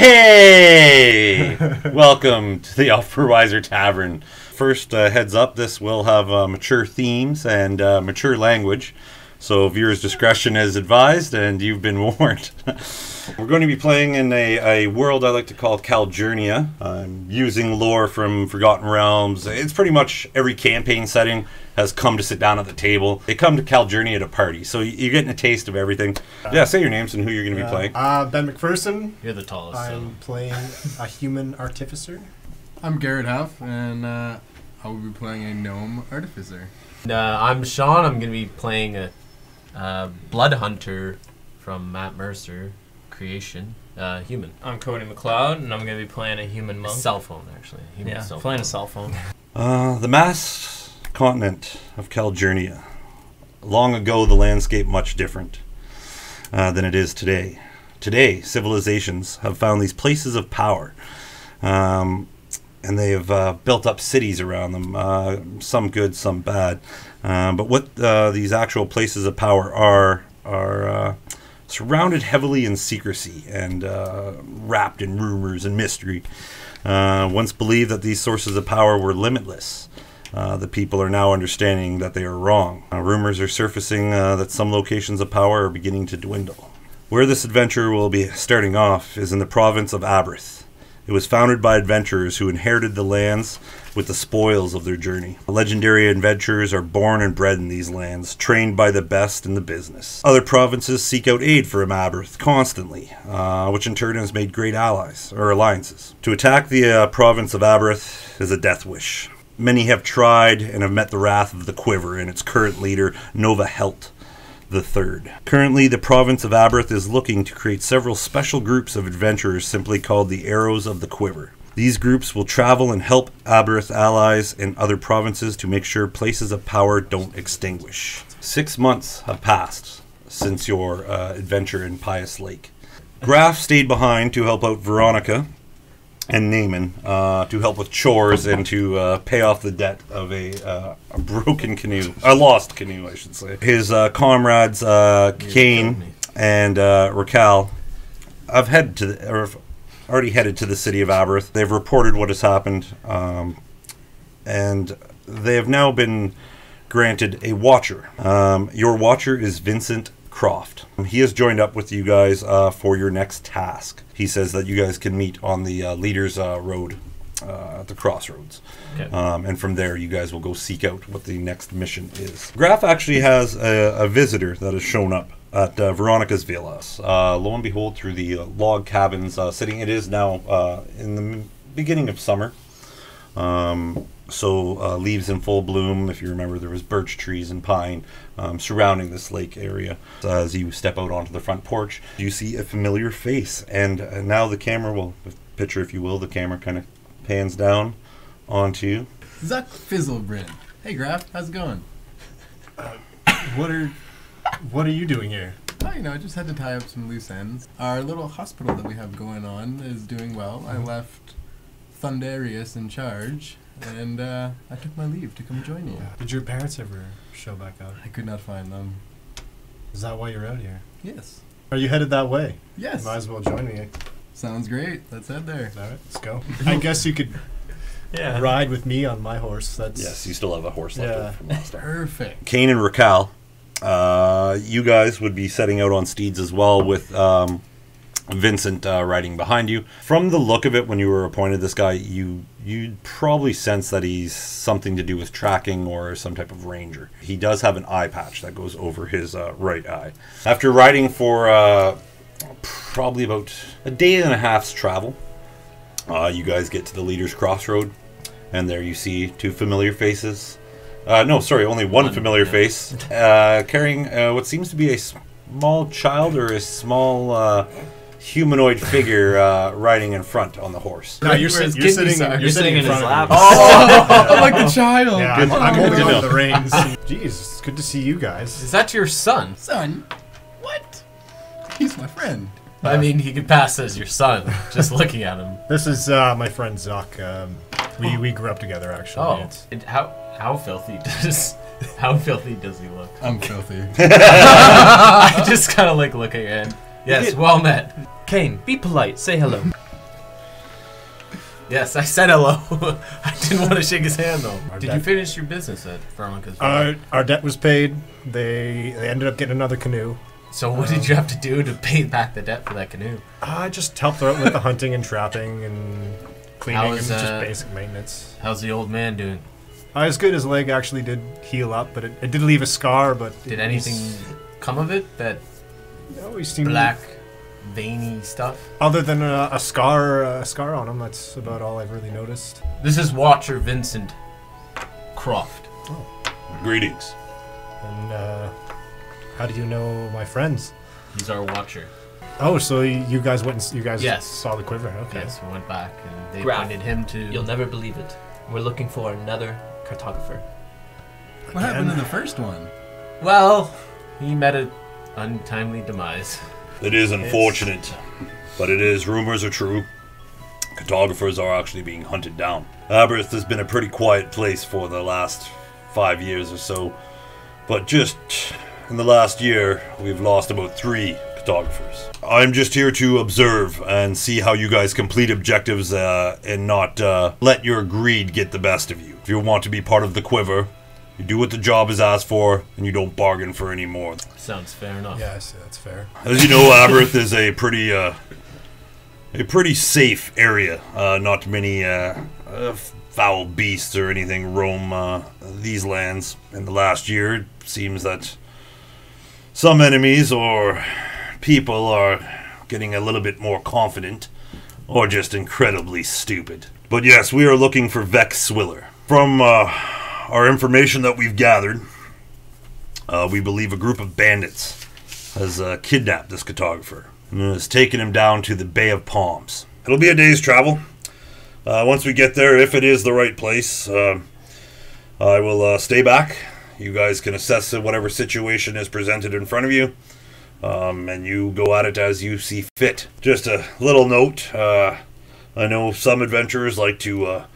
Hey! Welcome to the Othmerweizen Tavern. First, uh, heads up, this will have uh, mature themes and uh, mature language, so viewers' discretion is advised, and you've been warned. We're going to be playing in a, a world I like to call Caljourina. I'm using lore from Forgotten Realms. It's pretty much every campaign setting has come to sit down at the table. They come to Caljourina to party, so you- you're getting a taste of everything. yeah, say your names and who you're going to be playing. Uh, ben MacPherson. You're the tallest. I'm playing a human artificer. I'm Garret Huff, and uh, I will be playing a gnome artificer. so. Uh, I'm Sean. I'm going to be playing a uh, blood hunter from Matt Mercer creation. Uh, human. I'm Cody Macleod, and I'm going to be playing a human monk. Cell phone, actually. Human yeah, cell playing a cell phone. Uh, the vast continent of Caljourina. Long ago, the landscape much different uh, than it is today. Today, civilizations have found these places of power, um, and they have uh, built up cities around them. Uh, some good, some bad. Um, but what uh, these actual places of power are are uh, surrounded heavily in secrecy and uh, wrapped in rumors and mystery. Uh, once believed that these sources of power were limitless. Uh, the people are now understanding that they are wrong. Uh, rumors are surfacing uh, that some locations of power are beginning to dwindle. Where this adventure will be starting off is in the province of Aberth. It was founded by adventurers who inherited the lands with the spoils of their journey. Legendary adventurers are born and bred in these lands, trained by the best in the business. Other provinces seek out aid from Aberth constantly, uh, which in turn has made great allies or alliances. To attack the uh, province of Aberth is a death wish. Many have tried and have met the wrath of the Quiver and its current leader, Nova Helt the third. Currently, the province of Aberth is looking to create several special groups of adventurers simply called the Arrows of the Quiver. These groups will travel and help Aberth allies in other provinces to make sure places of power don't extinguish. Six months have passed since your uh, adventure in Pious Lake. Graff stayed behind to help out Veronica and Naaman uh, to help with chores and to uh, pay off the debt of a, uh, a broken canoe, a lost canoe, I should say. His uh, comrades, uh, Kaine and uh, Rakell, have headed to the, or have already headed to the city of Aberth. They've reported what has happened, um, and they have now been granted a watcher. Um, your watcher is Vincent Croft. He has joined up with you guys uh, for your next task. He says that you guys can meet on the uh, Leaders uh, Road uh, at the crossroads. Okay. Um, and from there, you guys will go seek out what the next mission is. Graff actually has a, a visitor that has shown up at uh, Veronica's Villa. Uh, lo and behold, through the uh, log cabins uh, sitting, it is now uh, in the m- beginning of summer. Um, so uh, leaves in full bloom. If you remember, there was birch trees and pine um, surrounding this lake area. As you step out onto the front porch, you see a familiar face, and uh, now the camera will picture, if you will, the camera kind of pans down onto you. Zukk Fizzlebrand. Hey, Graff, how's it going? What are What are you doing here? Oh, you know, I just had to tie up some loose ends. Our little hospital that we have going on is doing well. I left Thundarius in charge, and uh, I took my leave to come join you. Did your parents ever show back up? I could not find them. Is that why you're out here? Yes. Are you headed that way? Yes. Might as well join me. Sounds great. Let's head there. All right, let's go. I guess you could Yeah. ride with me on my horse. That's Yes, you still have a horse left Yeah. from last time. Perfect. Kaine and Rakell, uh, you guys would be setting out on steeds as well with um, Vincent uh, riding behind you. From the look of it, when you were appointed this guy, you you probably sense that he's something to do with tracking or some type of ranger. He does have an eye patch that goes over his uh, right eye. After riding for uh, probably about a day and a half's travel, uh, you guys get to the Leader's Crossroad, and there you see two familiar faces. Uh, no, sorry, only one, One, familiar yeah. face uh, carrying uh, what seems to be a small child or a small uh, humanoid figure uh, riding in front on the horse. No, you're, Where's sit- you're sitting. You're, You're sitting, sitting in in his front of lap. me. Oh, like the child. Yeah, Good- I'm, I'm holding on the reins. Jeez, it's good to see you guys. Is that your son? Son, what? He's my friend. I mean, he could pass as your son, just looking at him. This is uh, my friend Zukk. Um, we we grew up together actually. Oh, It's- and how how filthy does how filthy does he look? I'm filthy. I just kind of like looking at him. Yes, well met. Kaine, be polite. Say hello. Yes, I said hello. I didn't want to shake his hand though. Our Did deck- you finish your business at Veronica's? Our, our debt was paid. They they ended up getting another canoe. so what did you have to do to pay back the debt for that canoe? I just helped her out with the hunting and trapping and cleaning How and just uh, basic maintenance. How's the old man doing? Uh, it's good. His leg actually did heal up, but it, it did leave a scar. But Did anything come of it? That No, he seemed black, veiny stuff? Other than a, a scar, a scar on him. That's about all I've really noticed. This is Watcher Vincent Croft. Oh. Greetings. And uh, how do you know my friends? He's our Watcher. Oh, so you guys went and you guys Yes. saw the quiver? Okay. Yes, we went back and they Graff. pointed him to. You'll never believe it. We're looking for another cartographer. What happened to the first one? Well, he met an untimely demise. It is unfortunate, but it is. Rumors are true. Cartographers are actually being hunted down. Aberth has been a pretty quiet place for the last five years or so, but just in the last year, we've lost about three cartographers. I'm just here to observe and see how you guys complete objectives uh, and not uh, let your greed get the best of you. If you want to be part of the quiver, you do what the job is asked for, and you don't bargain for any more. Sounds fair enough. Yes, that's fair. As you know, Aberth is a pretty uh, a pretty safe area. Uh, not many uh, uh, foul beasts or anything roam uh, these lands. In the last year, it seems that some enemies or people are getting a little bit more confident, or just incredibly stupid. But yes, we are looking for Vex Swiller. From uh, our information that we've gathered, uh, we believe a group of bandits has uh, kidnapped this cartographer and has taken him down to the Bay of Palms. It'll be a day's travel. Uh, once we get there, if it is the right place, uh, I will uh, stay back. You guys can assess whatever situation is presented in front of you, um, and you go at it as you see fit. Just a little note uh, I know some adventurers like to uh,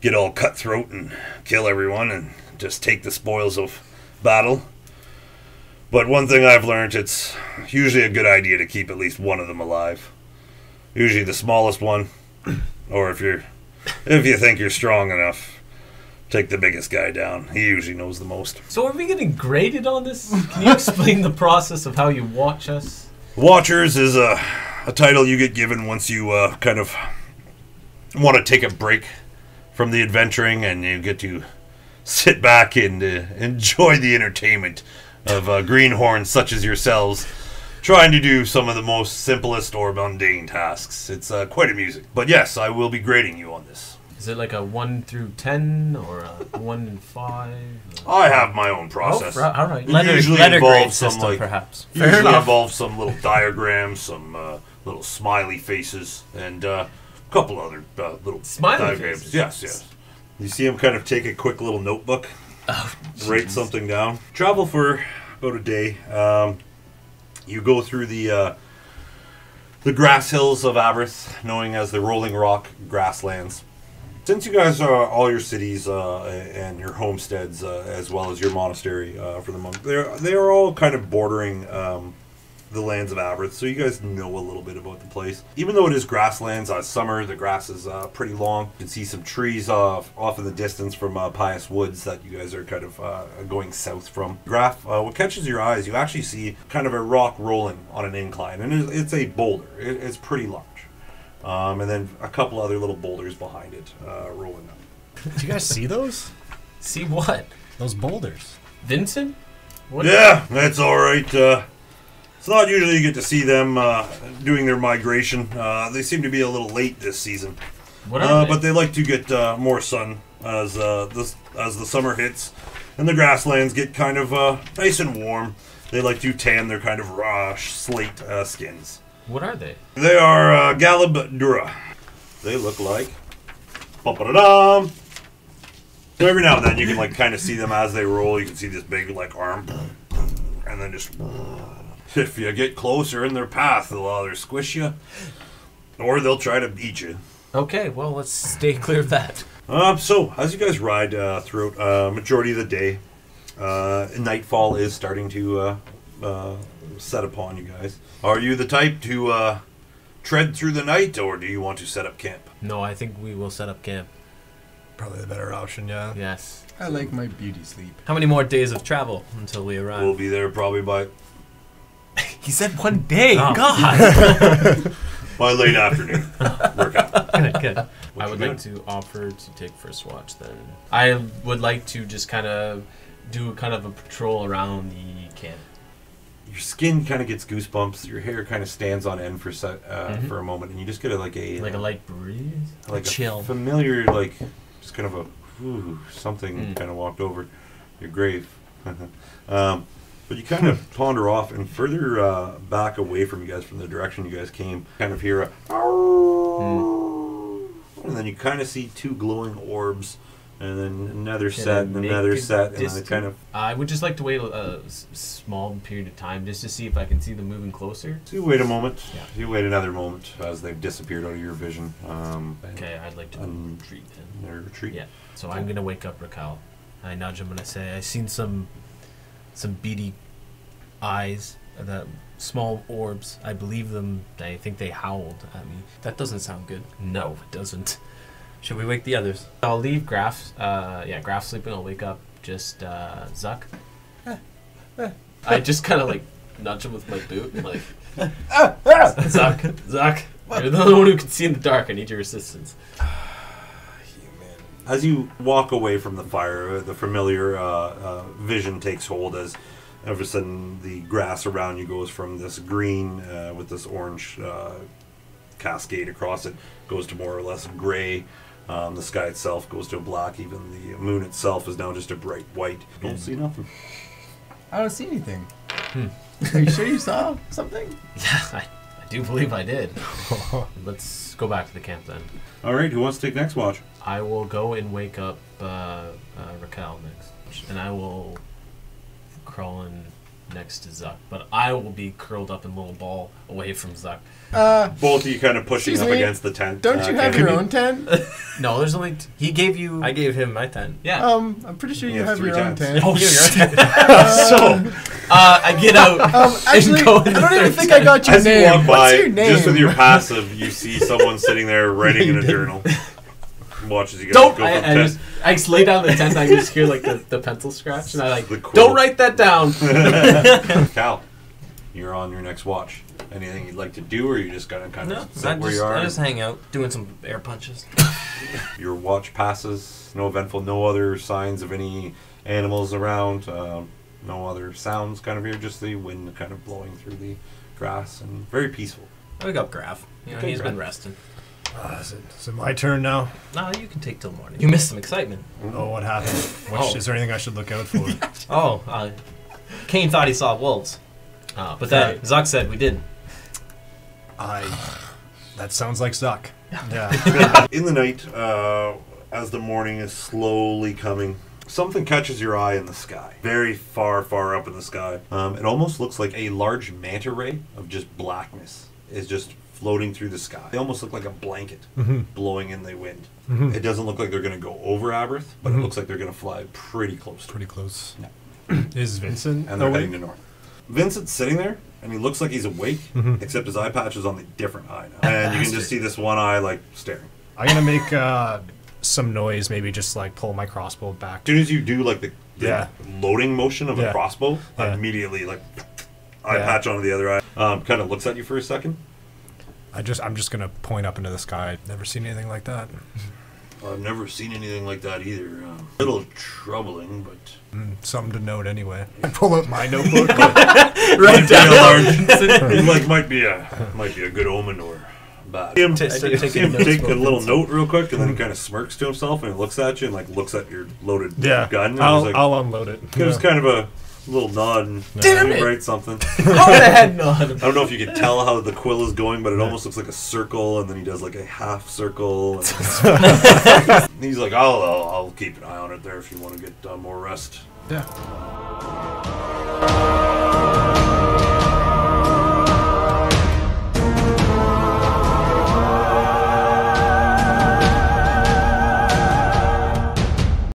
get all cutthroat and kill everyone and just take the spoils of battle. But one thing I've learned, it's usually a good idea to keep at least one of them alive. Usually the smallest one, or if you're if you think you're strong enough, take the biggest guy down. He usually knows the most. So are we getting graded on this? Can you explain the process of how you watch us? Watchers is a, a title you get given once you uh, kind of want to take a break from the adventuring and you get to sit back and uh, enjoy the entertainment of uh, greenhorns such as yourselves trying to do some of the most simplest or mundane tasks. It's uh, quite amusing. But yes, I will be grading you on this. Is it like a one through ten or a one and five? I have my own process. Oh, all right. It Letter, usually letter grade involves some, system, like- perhaps. Usually enough. involves some little diagrams, some uh, little smiley faces, and uh, a couple other uh, little Smiley diagrams. faces? Yes, yes. You see him kind of take a quick little notebook, Oh, write something down. Travel for about a day. Um, you go through the uh, the grass hills of Aberth, knowing as the rolling rock grasslands. Since you guys are all your cities uh, and your homesteads, uh, as well as your monastery uh, for the month, they're they are all kind of bordering um, the lands of Aberth, so you guys know a little bit about the place. Even though it is grasslands, uh, summer the grass is uh, pretty long. You can see some trees off off in the distance from uh, Pious Woods that you guys are kind of uh, going south from. Graff, uh, what catches your eyes, you actually see kind of a rock rolling on an incline, and it's, it's a boulder. It, it's pretty large. Um, and then a couple other little boulders behind it uh, rolling up. Did you guys see those? see what? Those boulders. Vincent? What? Yeah, that's all right. It's not usually you get to see them uh, doing their migration. Uh, they seem to be a little late this season, What are uh, they? but they like to get uh, more sun as uh, this as the summer hits, and the grasslands get kind of uh, nice and warm. They like to tan their kind of raw slate uh, skins. What are they? They are uh, Galeb Duhr. They look like. Ba-ba-da-dum. So every now and then you can like kind of see them as they roll. You can see this big like arm, and then just if you get closer in their path, they'll either squish you, or they'll try to eat you. Okay, well let's stay clear of that. Uh, so as you guys ride uh, throughout uh, majority of the day, uh, nightfall is starting to uh, uh, set upon you guys. Are you the type to uh, tread through the night, or do you want to set up camp? No, I think we will set up camp. Probably the better option, yeah. Yes. I like my beauty sleep. How many more days of travel until we arrive? We'll be there probably by he said one day. Oh. God. by late afternoon. Work out. good, good. What I would doing? like to offer to take first watch then. I would like to just kind of do kind of a patrol around the camp. Your skin kind of gets goosebumps. Your hair kind of stands on end for se- uh, Mhm. for a moment, and you just get a, like a Like a light breeze. like a chill. familiar like just kind of a whew, something Mm. kind of walked over your grave. um, but you kind of ponder off and further uh, back away from you guys from the direction you guys came. Kind of hear a and then you kind of see two glowing orbs, and then another Can set, and another set, and then kind of I would just like to wait a, small period of time just to see if I can see them moving closer. So you wait a moment. Yeah. You wait another moment as they've disappeared out of your vision. Um, Okay, I'd like to retreat then. retreat. Yeah. So I'm gonna wake up Rakell. I nudge him and I say, "I've seen some, some beady eyes, the small orbs. I believe them. I think they howled at me. That doesn't sound good. No, it doesn't. Should we wake the others? I'll leave Graff. Uh, yeah, Graff sleeping. I'll wake up just uh, Zukk. I just kind of like nudge him with my boot and like, Zukk, Zukk. You're the only one who can see in the dark. I need your assistance. As you walk away from the fire, uh, the familiar uh, uh, vision takes hold as all of a sudden the grass around you goes from this green uh, with this orange uh, cascade across it, goes to more or less gray. Um, the sky itself goes to a black. Even the moon itself is now just a bright white. You don't see nothing. I don't see anything. Hmm. Are you sure you saw something? Yeah, I, I do believe I did. Let's go back to the camp then. All right, who wants to take next watch? I will go and wake up uh, uh, Rakell next, and I will crawl in next to Zukk. But I will be curled up in a little ball away from Zukk. Uh, Both of you kind of pushing up me? against the tent. don't Uh, you have your you- own tent? No, there's only t- he gave you. I gave him my tent. yeah. Um, I'm pretty sure You you have have three your own tent. oh Give shit. your so uh, I get out. Um, actually, go I in the don't even third think I got your As you name. walk by, What's your name? just with your passive, you see someone sitting there writing in a journal. Watches you guys Don't go I, from I tent. just I just lay down the tent. and I just hear like the, the pencil scratch, and I like don't write that down. Cal, you're on your next watch. Anything you'd like to do, or you just gonna kind No, of I sit where just, you are? I just hang out, doing some air punches. Your watch passes. No eventful. No other signs of any animals around. Um, no other sounds kind of here. Just the wind kind of blowing through the grass and very peaceful. I wake up Graff. You know, Okay, he's Graff. been resting. Uh, is, it, is it my turn now? No, you can take till morning. You missed some excitement. Oh, what happened? What Oh. sh- Is there anything I should look out for? Oh, uh, Kaine thought he saw wolves, Oh, but then right. Zukk said we didn't. I. That sounds like Zukk. Yeah. In the night, uh, as the morning is slowly coming, something catches your eye in the sky. Very far, far up in the sky. Um, it almost looks like a large manta ray of just blackness is just floating through the sky. They almost look like a blanket Mhm. blowing in the wind. Mhm. It doesn't look like they're going to go over Aberth, but Mhm. it looks like they're going to fly pretty close. Pretty close. Yeah. Is Vincent And they're awake? heading to north. Vincent's sitting there, and he looks like he's awake, Mhm. except his eye patch is on the different eye now. And you can just see this one eye, like, staring. I'm gonna make uh, some noise, maybe just like pull my crossbow back. As soon as you do like the, the Yeah. loading motion of a crossbow, Yeah. immediately like eye Yeah. patch onto the other eye. Um, kind of looks at you for a second. I just I'm just gonna point up into the sky. Never seen anything like that. I've never seen anything like that either. Um, a little troubling, but Mm, something to note anyway. I pull out my notebook. might be a large. it like might be a might be a good omen or bad. See him, Ta- see take him take a little note real quick, and then he kind of smirks to himself and he looks at you and like looks at your loaded yeah, gun. And I'll, like, I'll unload it. gives Yeah. kind of a little nod and Damn it! write something. How the head nod? I don't know if you can tell how the quill is going, but it almost looks like a circle, and then he does like a half circle. And he's like, I'll, I'll, I'll keep an eye on it there if you want to get uh, more rest. Yeah.